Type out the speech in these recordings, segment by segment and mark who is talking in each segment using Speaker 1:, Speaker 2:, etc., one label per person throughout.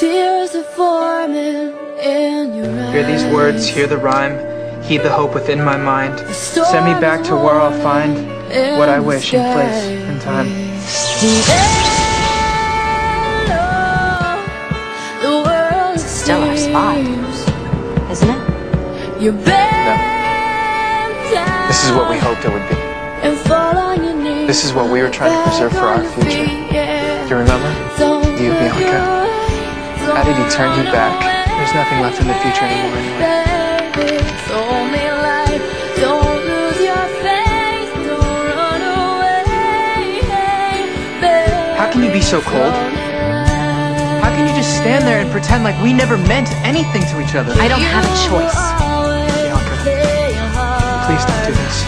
Speaker 1: Tears are forming in your eyes.
Speaker 2: Hear these words, hear the rhyme, heed the hope within my mind. Send me back to where I'll find what I wish in place and time.
Speaker 1: Still
Speaker 3: our spot. Isn't it?
Speaker 1: You're
Speaker 2: This is what we hoped it would be.
Speaker 1: And fall on your knees
Speaker 2: This is what we were trying to preserve for our future. Do you remember? You, Bianca. How did he turn you back? There's nothing left in the future anymore anyway.
Speaker 1: It's only life. Don't lose your faith. Don't run away, babe.
Speaker 2: How can you be so cold? How can you just stand there and pretend like we never meant anything to each other?
Speaker 3: I don't have a choice.
Speaker 2: Bianca, please don't do this.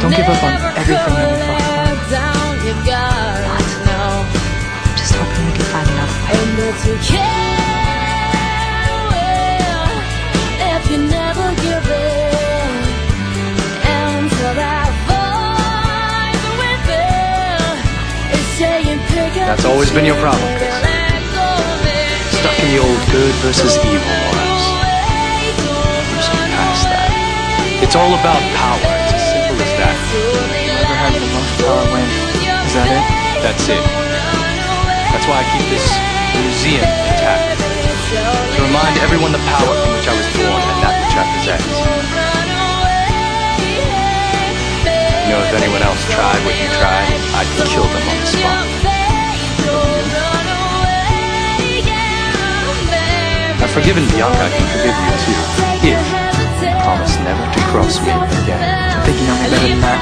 Speaker 2: Don't give up on everything that we fought for.
Speaker 3: I'm just hoping we can find another way.
Speaker 4: That's always been your problem. Stuck in the old good versus evil morals. You're so past that. It's all about power. It's as simple as that.
Speaker 2: Whoever has the most power wins. Is that it?
Speaker 4: That's it. That's why I keep this museum intact. To remind everyone the power from which I was born and that which I possess. You know, if anyone else tried what you tried, I'd kill them on the spot. Forgiven Bianca, I can forgive you too. If you promise never to cross me again.
Speaker 2: I think you know me better than that.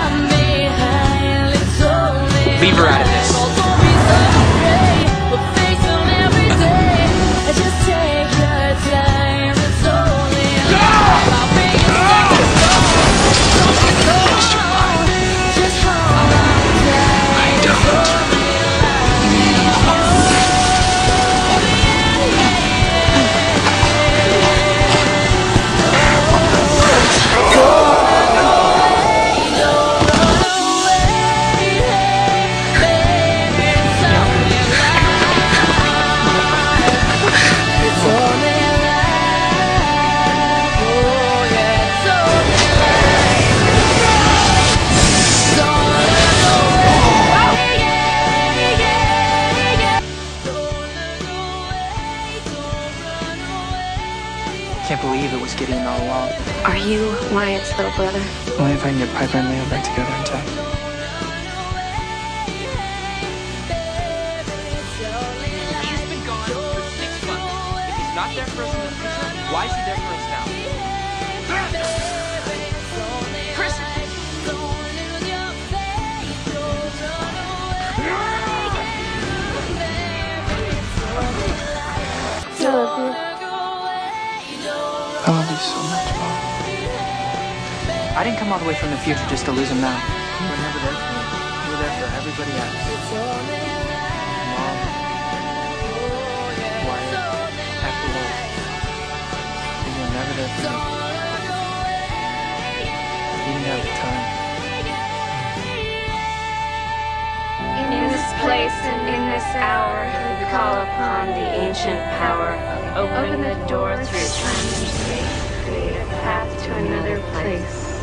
Speaker 2: Leave her out Can't believe it was Gideon all along.
Speaker 3: Are you Wyatt's little brother?
Speaker 2: Only if I can get Piper and Leo back together in time.
Speaker 5: He's been gone for six months. If he's not there for us in the future, why is he there for us
Speaker 2: I didn't come all the way from the future just to lose him now. You were never there for me. You were there for everybody else. Mom. Wyatt. After all. You were never there for me. You didn't have the time.
Speaker 6: In this place and in this hour, we call upon the ancient power. Open the door through time and space, create a path to another place.